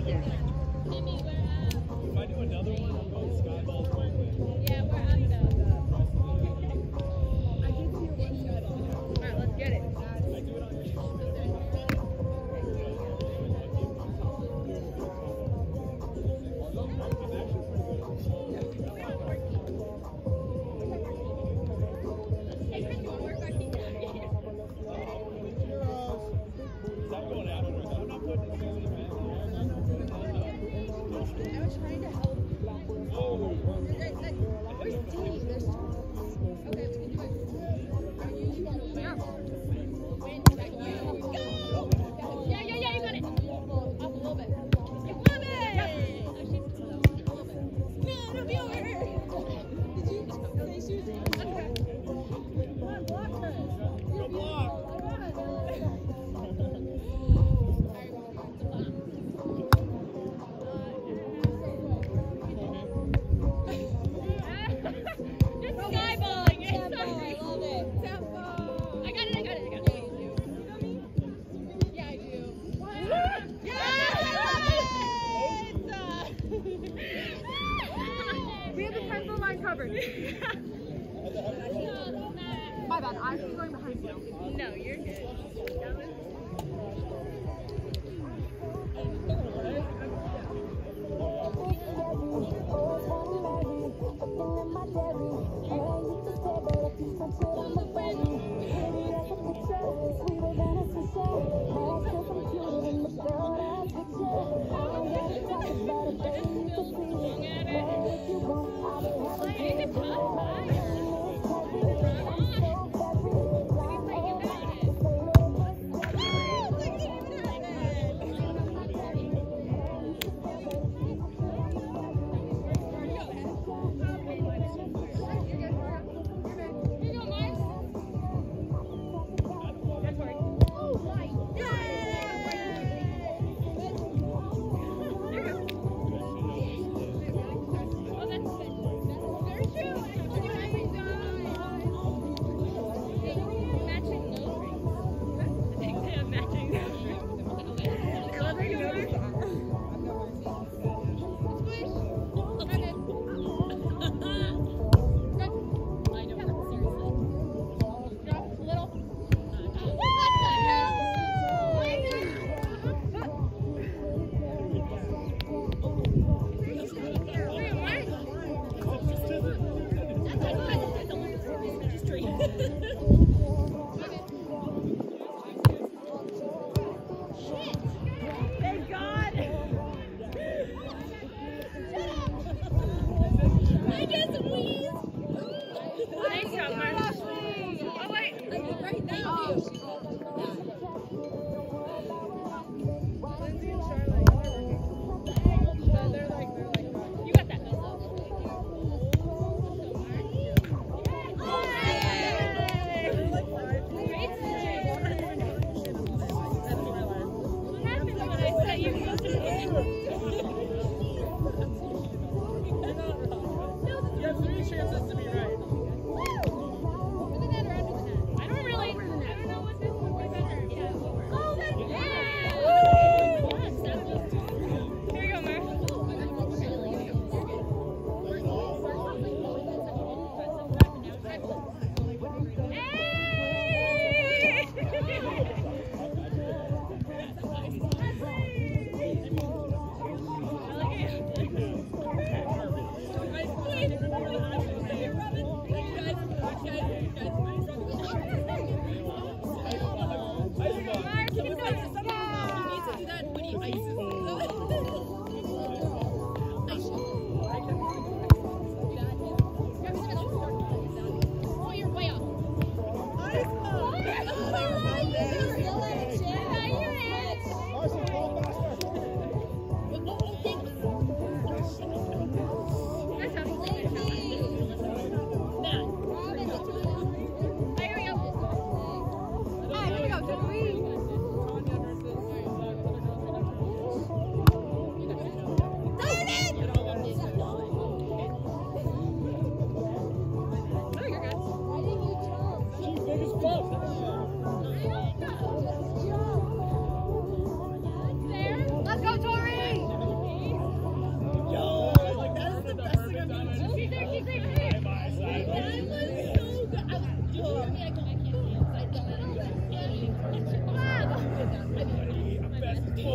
later.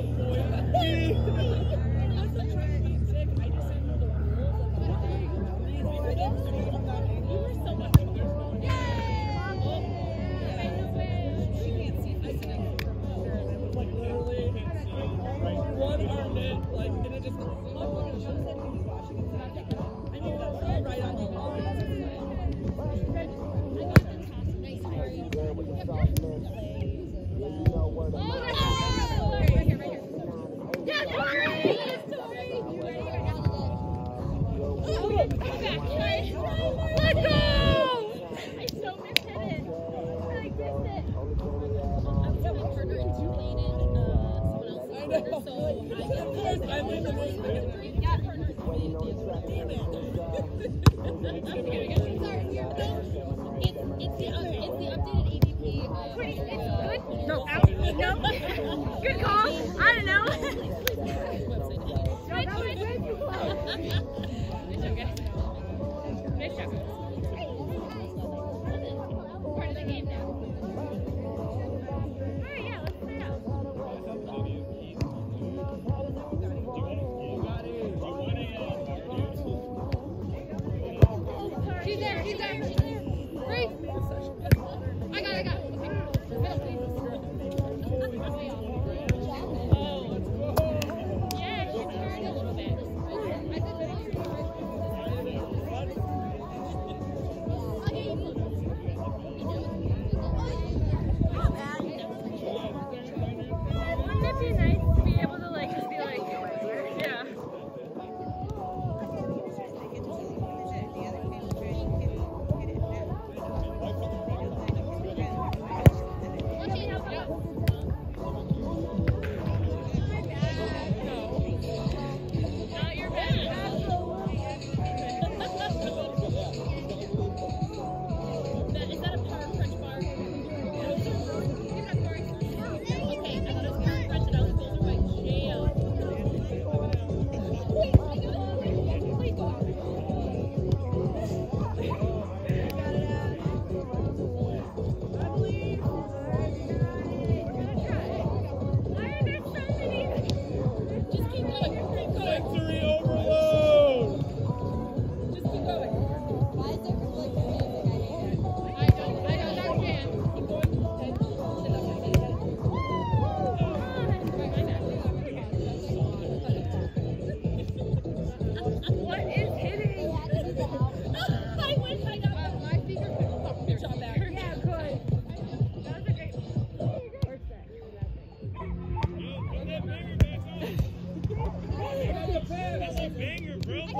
people Nope. No. good call. I don't know.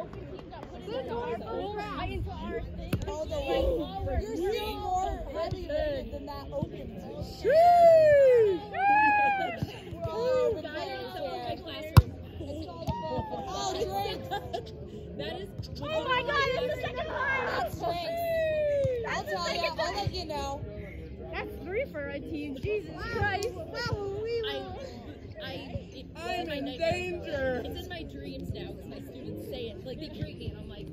You're still more than that open team. Say it. Like they greet me, and I'm like,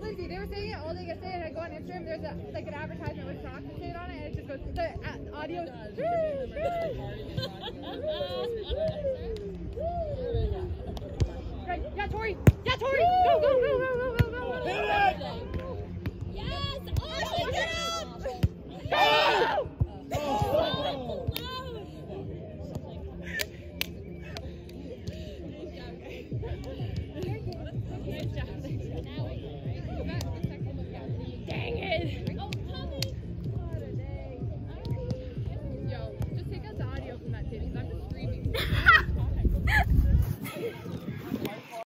Lindsay, they were saying it all they could say it. I go on Instagram, there's a, like an advertisement with Crocs and on it, and it just goes, the uh, audio. Right, yeah, Tori! Yeah, Tori! Go, go, go, go, go, go, go! Hit it! yes! Oh my god! Go!